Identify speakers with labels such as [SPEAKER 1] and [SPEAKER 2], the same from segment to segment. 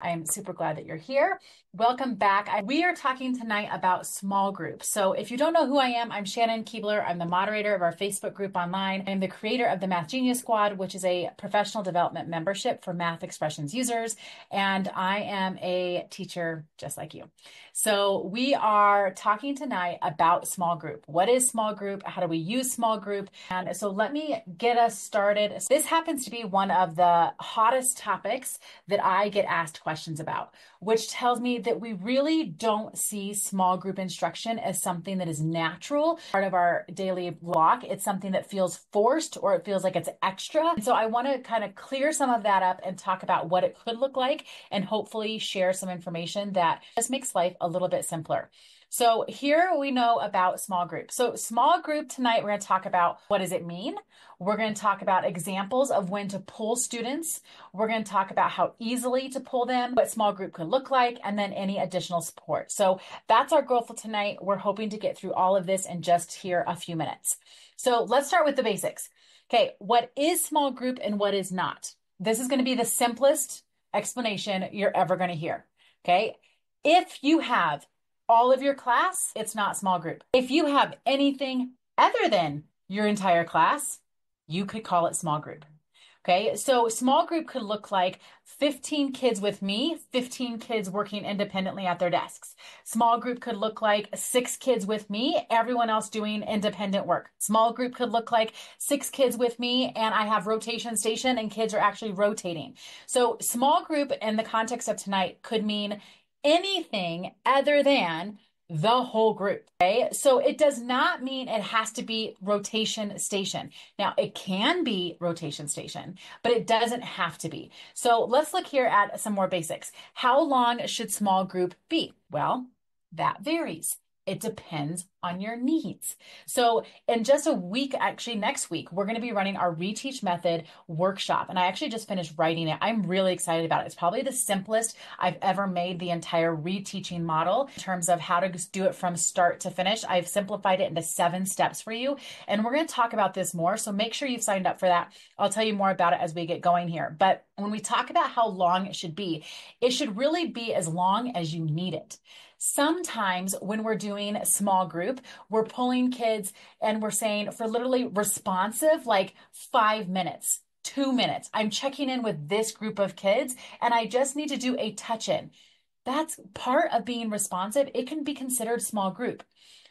[SPEAKER 1] I am super glad that you're here. Welcome back. We are talking tonight about small groups. So, if you don't know who I am, I'm Shannon Kiebler. I'm the moderator of our Facebook group online. I'm the creator of the Math Genius Squad, which is a professional development membership for math expressions users. And I am a teacher just like you. So, we are talking tonight about small group. What is small group? How do we use small group? And so, let me get us started. This happens to be one of the hottest topics that I get asked questions about, which tells me that we really don't see small group instruction as something that is natural, part of our daily block. It's something that feels forced or it feels like it's extra. And so I want to kind of clear some of that up and talk about what it could look like and hopefully share some information that just makes life a little bit simpler. So here we know about small group. So small group tonight, we're going to talk about what does it mean? We're going to talk about examples of when to pull students. We're going to talk about how easily to pull them, what small group could look like, and then any additional support. So that's our goal for tonight. We're hoping to get through all of this in just here a few minutes. So let's start with the basics. Okay, what is small group and what is not? This is going to be the simplest explanation you're ever going to hear. Okay, if you have all of your class, it's not small group. If you have anything other than your entire class, you could call it small group. Okay, so small group could look like 15 kids with me, 15 kids working independently at their desks. Small group could look like six kids with me, everyone else doing independent work. Small group could look like six kids with me, and I have rotation station, and kids are actually rotating. So, small group in the context of tonight could mean anything other than the whole group. Okay. So it does not mean it has to be rotation station. Now it can be rotation station, but it doesn't have to be. So let's look here at some more basics. How long should small group be? Well, that varies. It depends on your needs. So, in just a week, actually, next week, we're going to be running our Reteach Method workshop. And I actually just finished writing it. I'm really excited about it. It's probably the simplest I've ever made the entire reteaching model in terms of how to do it from start to finish. I've simplified it into seven steps for you. And we're going to talk about this more. So, make sure you've signed up for that. I'll tell you more about it as we get going here. But when we talk about how long it should be, it should really be as long as you need it. Sometimes when we're doing small group, we're pulling kids and we're saying for literally responsive, like five minutes, two minutes. I'm checking in with this group of kids and I just need to do a touch in. That's part of being responsive. It can be considered small group.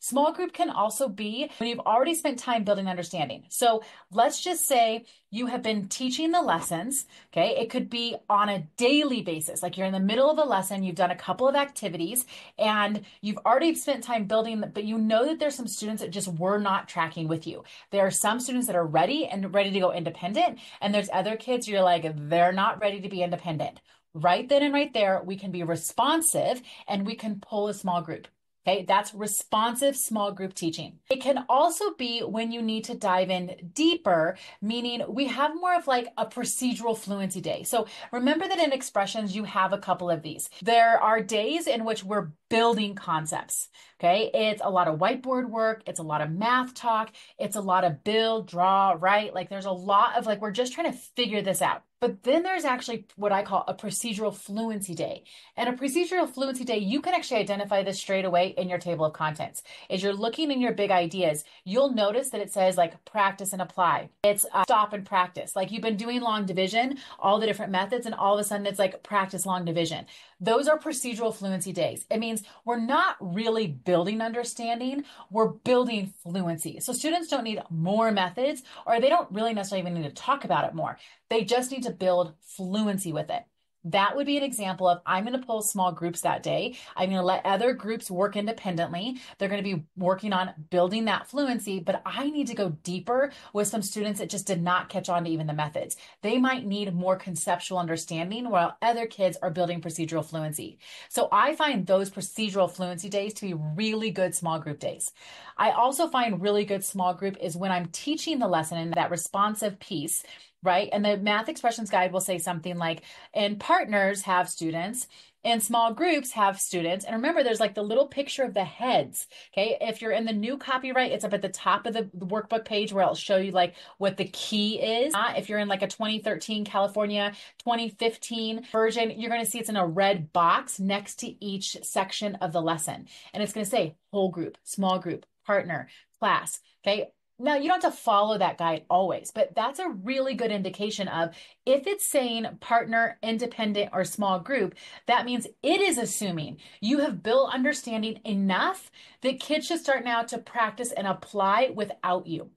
[SPEAKER 1] Small group can also be when you've already spent time building understanding. So let's just say you have been teaching the lessons. Okay. It could be on a daily basis. Like you're in the middle of a lesson, you've done a couple of activities and you've already spent time building, but you know that there's some students that just were not tracking with you. There are some students that are ready and ready to go independent. And there's other kids you're like, they're not ready to be independent. Right then and right there, we can be responsive and we can pull a small group. Okay, that's responsive small group teaching. It can also be when you need to dive in deeper, meaning we have more of like a procedural fluency day. So remember that in expressions, you have a couple of these. There are days in which we're building concepts. Okay, it's a lot of whiteboard work, it's a lot of math talk, it's a lot of build, draw, write. Like there's a lot of like, we're just trying to figure this out. But then there's actually what I call a procedural fluency day. And a procedural fluency day, you can actually identify this straight away in your table of contents. As you're looking in your big ideas, you'll notice that it says like practice and apply. It's uh, stop and practice. Like you've been doing long division, all the different methods, and all of a sudden it's like practice long division. Those are procedural fluency days. It means we're not really building understanding, we're building fluency. So students don't need more methods or they don't really necessarily even need to talk about it more. They just need to build fluency with it. That would be an example of I'm going to pull small groups that day. I'm going to let other groups work independently. They're going to be working on building that fluency, but I need to go deeper with some students that just did not catch on to even the methods. They might need more conceptual understanding while other kids are building procedural fluency. So I find those procedural fluency days to be really good small group days. I also find really good small group is when I'm teaching the lesson in that responsive piece right? And the math expressions guide will say something like, and partners have students and small groups have students. And remember, there's like the little picture of the heads. Okay. If you're in the new copyright, it's up at the top of the, workbook page where it'll show you like what the key is. If you're in like a 2013 California 2015 version, you're going to see it's in a red box next to each section of the lesson. And it's going to say whole group, small group, partner, class. Okay. Now, you don't have to follow that guide always, but that's a really good indication of if it's saying partner, independent, or small group, that means it is assuming you have built understanding enough that kids should start now to practice and apply without you.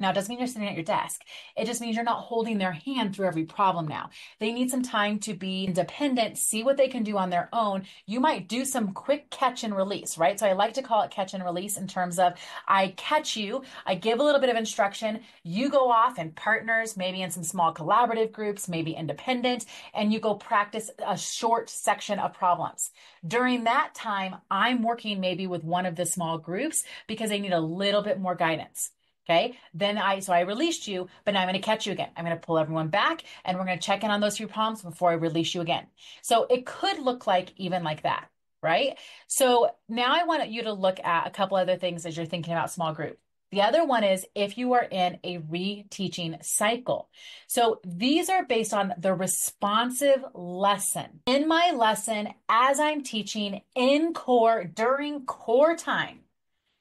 [SPEAKER 1] Now, it doesn't mean you're sitting at your desk. It just means you're not holding their hand through every problem now. They need some time to be independent, see what they can do on their own. You might do some quick catch and release, right? So I like to call it catch and release in terms of I catch you, I give a little bit of instruction, you go off and partners, maybe in some small collaborative groups, maybe independent, and you go practice a short section of problems. During that time, I'm working maybe with one of the small groups because they need a little bit more guidance. Okay. Then I, so I released you, but now I'm going to catch you again. I'm going to pull everyone back and we're going to check in on those few problems before I release you again. So it could look like even like that. Right. So now I want you to look at a couple other things as you're thinking about small group. The other one is if you are in a reteaching cycle. So these are based on the responsive lesson. In my lesson, as I'm teaching in core during core time,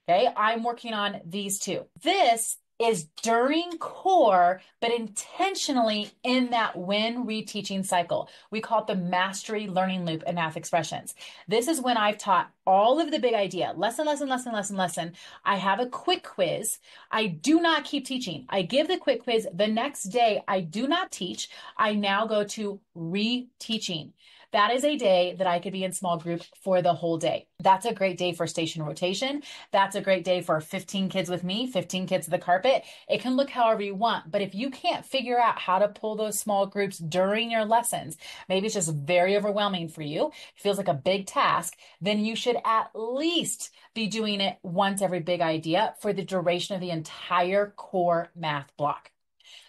[SPEAKER 1] Okay, I'm working on these two. This is during core, but intentionally in that when reteaching cycle. We call it the mastery learning loop in math expressions. This is when I've taught all of the big idea, lesson, lesson, lesson, lesson, lesson. I have a quick quiz. I do not keep teaching. I give the quick quiz. The next day, I do not teach. I now go to reteaching. That is a day that I could be in small group for the whole day. That's a great day for station rotation. That's a great day for 15 kids with me, 15 kids to the carpet. It can look however you want, but if you can't figure out how to pull those small groups during your lessons, maybe it's just very overwhelming for you, it feels like a big task, then you should at least be doing it once every big idea for the duration of the entire core math block.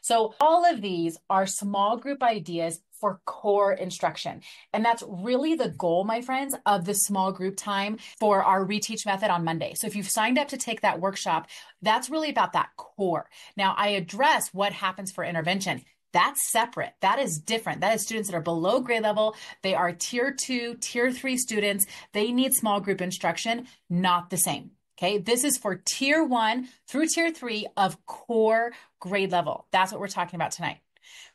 [SPEAKER 1] So all of these are small group ideas for core instruction. And that's really the goal, my friends, of the small group time for our reteach method on Monday. So if you've signed up to take that workshop, that's really about that core. Now I address what happens for intervention. That's separate. That is different. That is students that are below grade level. They are tier two, tier three students. They need small group instruction, not the same. Okay, this is for tier one through tier three of core grade level. That's what we're talking about tonight.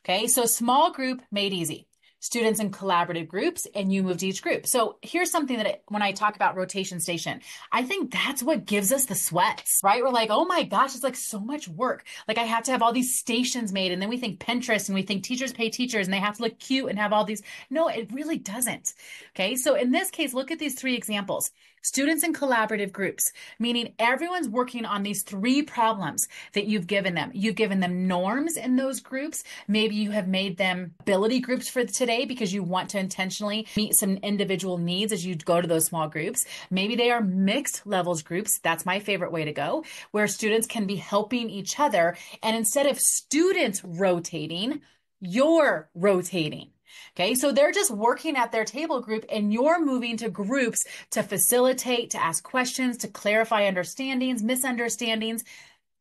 [SPEAKER 1] Okay, so small group made easy. Students in collaborative groups, and you move to each group. So here's something that when I talk about rotation station, I think that's what gives us the sweats, right? We're like, oh my gosh, it's like so much work. Like I have to have all these stations made, and then we think Pinterest, and we think teachers pay teachers, and they have to look cute and have all these. No, it really doesn't. Okay, so in this case, look at these three examples. Students in collaborative groups, meaning everyone's working on these three problems that you've given them. You've given them norms in those groups. Maybe you have made them ability groups for today because you want to intentionally meet some individual needs as you go to those small groups. Maybe they are mixed levels groups. That's my favorite way to go, where students can be helping each other. And instead of students rotating, you're rotating. Okay, so they're just working at their table group and you're moving to groups to facilitate, to ask questions, to clarify understandings, misunderstandings.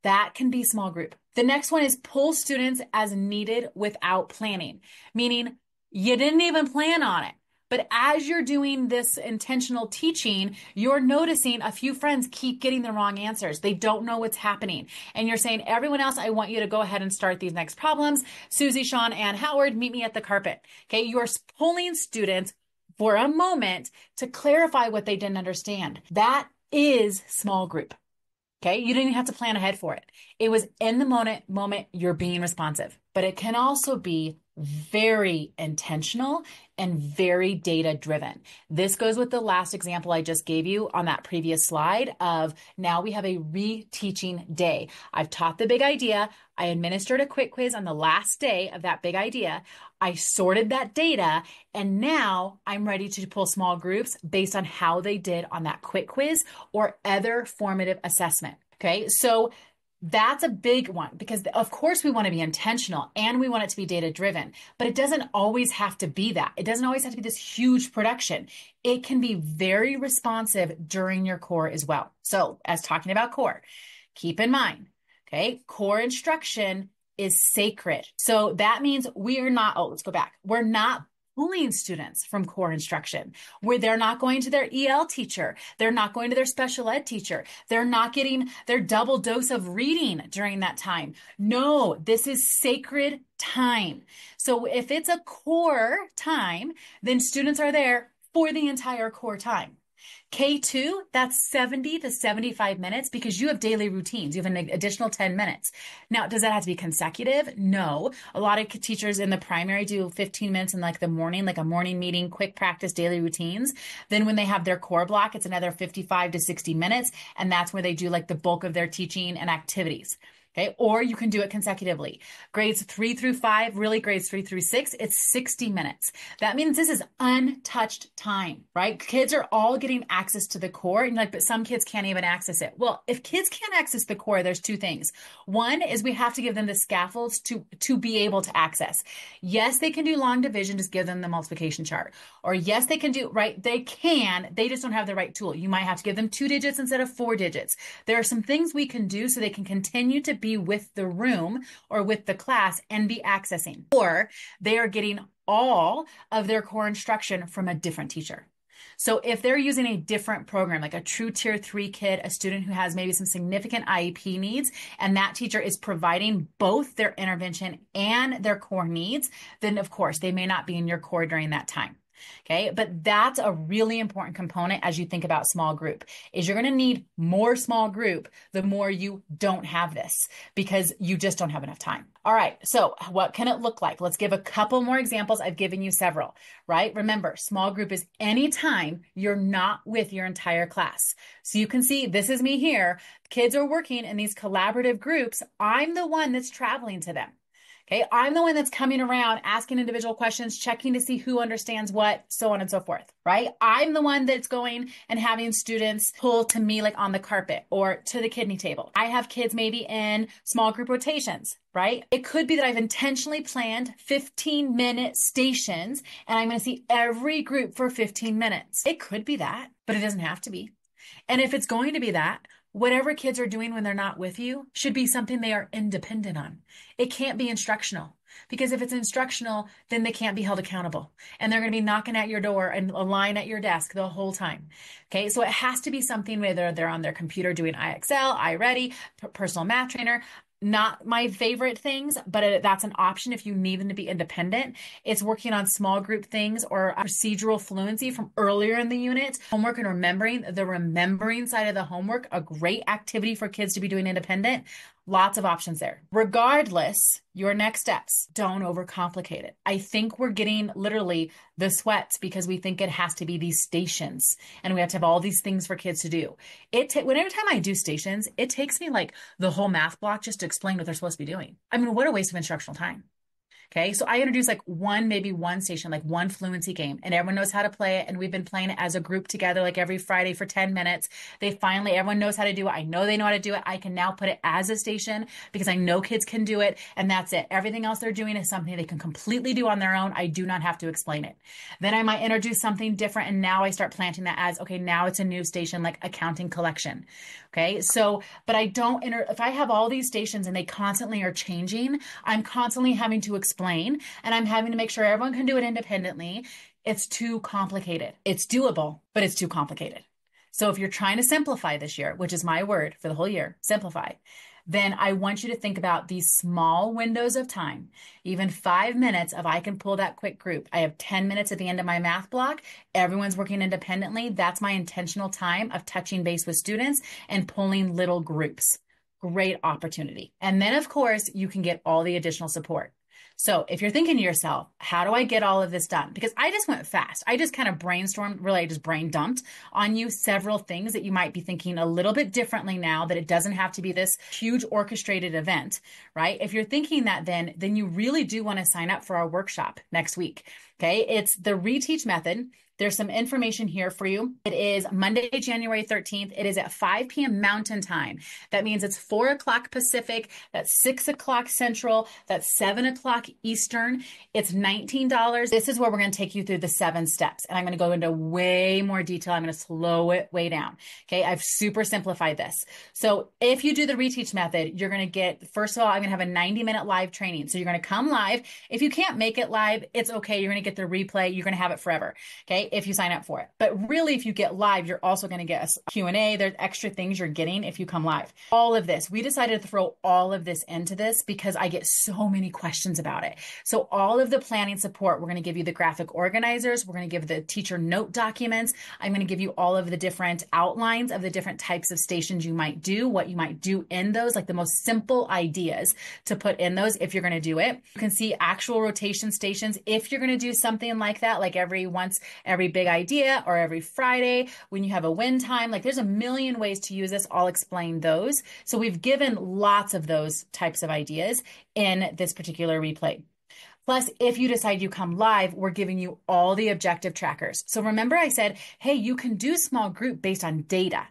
[SPEAKER 1] That can be small group. The next one is pull students as needed without planning, meaning you didn't even plan on it. But as you're doing this intentional teaching, you're noticing a few friends keep getting the wrong answers. They don't know what's happening. And you're saying, everyone else, I want you to go ahead and start these next problems. Susie, Sean, and Howard, meet me at the carpet. Okay. You're pulling students for a moment to clarify what they didn't understand. That is small group. Okay. You didn't have to plan ahead for it. It was in the moment, moment you're being responsive, but it can also be very intentional and very data driven. This goes with the last example I just gave you on that previous slide of now we have a reteaching day. I've taught the big idea. I administered a quick quiz on the last day of that big idea. I sorted that data and now I'm ready to pull small groups based on how they did on that quick quiz or other formative assessment. Okay. So That's a big one because, of course, we want to be intentional and we want it to be data driven, but it doesn't always have to be that. It doesn't always have to be this huge production. It can be very responsive during your core as well. So, as talking about core, keep in mind, okay, core instruction is sacred. So that means we are not, oh, let's go back. We're not pulling students from core instruction where they're not going to their EL teacher. They're not going to their special ed teacher. They're not getting their double dose of reading during that time. No, this is sacred time. So if it's a core time, then students are there for the entire core time. K2, that's 70 to 75 minutes because you have daily routines. You have an additional 10 minutes. Now, does that have to be consecutive? No. A lot of teachers in the primary do 15 minutes in like the morning, like a morning meeting, quick practice, daily routines. Then when they have their core block, it's another 55 to 60 minutes. And that's where they do like the bulk of their teaching and activities. Okay. Or you can do it consecutively. Grades three through five, really grades three through six, it's 60 minutes. That means this is untouched time, right? Kids are all getting access to the core and like, but some kids can't even access it. Well, if kids can't access the core, there's two things. One is we have to give them the scaffolds to, to be able to access. Yes, they can do long division, just give them the multiplication chart. Or yes, they can do, right? They can, they just don't have the right tool. You might have to give them two digits instead of four digits. There are some things we can do so they can continue to be with the room or with the class and be accessing, or they are getting all of their core instruction from a different teacher. So if they're using a different program, like a true tier three kid, a student who has maybe some significant IEP needs, and that teacher is providing both their intervention and their core needs, then of course they may not be in your core during that time. Okay. But that's a really important component as you think about small group is you're going to need more small group the more you don't have this because you just don't have enough time. All right. So what can it look like? Let's give a couple more examples. I've given you several, right? Remember, small group is any time you're not with your entire class. So you can see this is me here. Kids are working in these collaborative groups. I'm the one that's traveling to them. Okay. I'm the one that's coming around asking individual questions, checking to see who understands what, so on and so forth, right? I'm the one that's going and having students pull to me like on the carpet or to the kidney table. I have kids maybe in small group rotations, right? It could be that I've intentionally planned 15 minute stations and I'm going to see every group for 15 minutes. It could be that, but it doesn't have to be. And if it's going to be that, whatever kids are doing when they're not with you should be something they are independent on. It can't be instructional because if it's instructional, then they can't be held accountable and they're going to be knocking at your door and a line at your desk the whole time. Okay. So it has to be something whether they're on their computer doing IXL, iReady, personal math trainer not my favorite things, but it, that's an option if you need them to be independent. It's working on small group things or procedural fluency from earlier in the unit. Homework and remembering, the remembering side of the homework, a great activity for kids to be doing independent. Lots of options there. Regardless, your next steps, don't overcomplicate it. I think we're getting literally the sweats because we think it has to be these stations and we have to have all these things for kids to do. It ta- whenever time I do stations, it takes me like the whole math block just to explain what they're supposed to be doing. I mean, what a waste of instructional time. Okay. So I introduce like one, maybe one station, like one fluency game, and everyone knows how to play it. And we've been playing it as a group together, like every Friday for 10 minutes. They finally, everyone knows how to do it. I know they know how to do it. I can now put it as a station because I know kids can do it. And that's it. Everything else they're doing is something they can completely do on their own. I do not have to explain it. Then I might introduce something different. And now I start planting that as, okay, now it's a new station, like accounting collection. Okay. So, but I don't enter, if I have all these stations and they constantly are changing, I'm constantly having to explain explain and I'm having to make sure everyone can do it independently. It's too complicated. It's doable, but it's too complicated. So if you're trying to simplify this year, which is my word for the whole year, simplify, then I want you to think about these small windows of time, even five minutes of I can pull that quick group. I have 10 minutes at the end of my math block. Everyone's working independently. That's my intentional time of touching base with students and pulling little groups. Great opportunity. And then, of course, you can get all the additional support. So if you're thinking to yourself, how do I get all of this done? Because I just went fast. I just kind of brainstormed, really, I just brain dumped on you several things that you might be thinking a little bit differently now that it doesn't have to be this huge orchestrated event, right? If you're thinking that then, then you really do want to sign up for our workshop next week. Okay. It's the reteach method. There's some information here for you. It is Monday, January 13th. It is at 5 p.m. Mountain Time. That means it's 4 o'clock Pacific. That's 6 o'clock Central. That's 7 o'clock Eastern. It's $19. This is where we're going to take you through the seven steps. And I'm going to go into way more detail. I'm going to slow it way down. Okay. I've super simplified this. So if you do the reteach method, you're going to get, first of all, I'm going to have a 90 minute live training. So you're going to come live. If you can't make it live, it's okay. You're going to get the replay. You're going to have it forever. Okay if you sign up for it. But really, if you get live, you're also going to get a Q&A. There's extra things you're getting if you come live. All of this, we decided to throw all of this into this because I get so many questions about it. So all of the planning support, we're going to give you the graphic organizers. We're going to give the teacher note documents. I'm going to give you all of the different outlines of the different types of stations you might do, what you might do in those, like the most simple ideas to put in those if you're going to do it. You can see actual rotation stations if you're going to do something like that, like every once, every big idea or every Friday when you have a win time. Like there's a million ways to use this. I'll explain those. So we've given lots of those types of ideas in this particular replay. Plus, if you decide you come live, we're giving you all the objective trackers. So remember I said, hey, you can do small group based on data.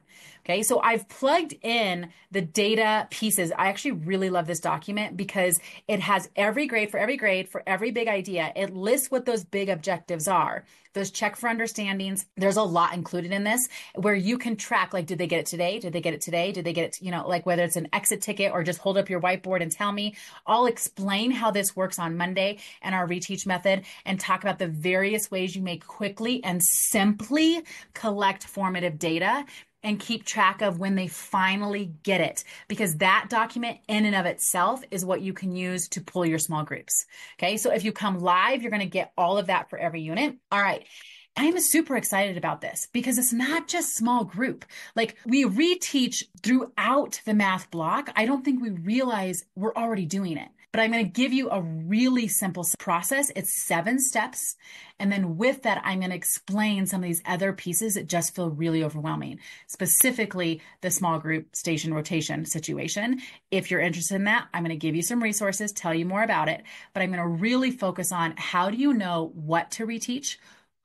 [SPEAKER 1] Okay, so I've plugged in the data pieces. I actually really love this document because it has every grade for every grade for every big idea. It lists what those big objectives are. Those check for understandings. There's a lot included in this where you can track like, did they get it today? Did they get it today? Did they get it, you know, like whether it's an exit ticket or just hold up your whiteboard and tell me. I'll explain how this works on Monday and our reteach method and talk about the various ways you may quickly and simply collect formative data and keep track of when they finally get it because that document in and of itself is what you can use to pull your small groups. Okay. So if you come live, you're going to get all of that for every unit. All right. I'm super excited about this because it's not just small group. Like we reteach throughout the math block. I don't think we realize we're already doing it but I'm going to give you a really simple process. It's seven steps. And then with that, I'm going to explain some of these other pieces that just feel really overwhelming, specifically the small group station rotation situation. If you're interested in that, I'm going to give you some resources, tell you more about it, but I'm going to really focus on how do you know what to reteach,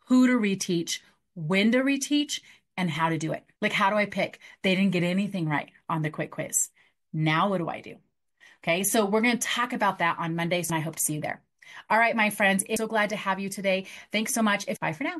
[SPEAKER 1] who to reteach, when to reteach, and how to do it. Like, how do I pick? They didn't get anything right on the quick quiz. Now, what do I do? Okay, so we're going to talk about that on Monday, and I hope to see you there. All right, my friends, so glad to have you today. Thanks so much. Bye for now.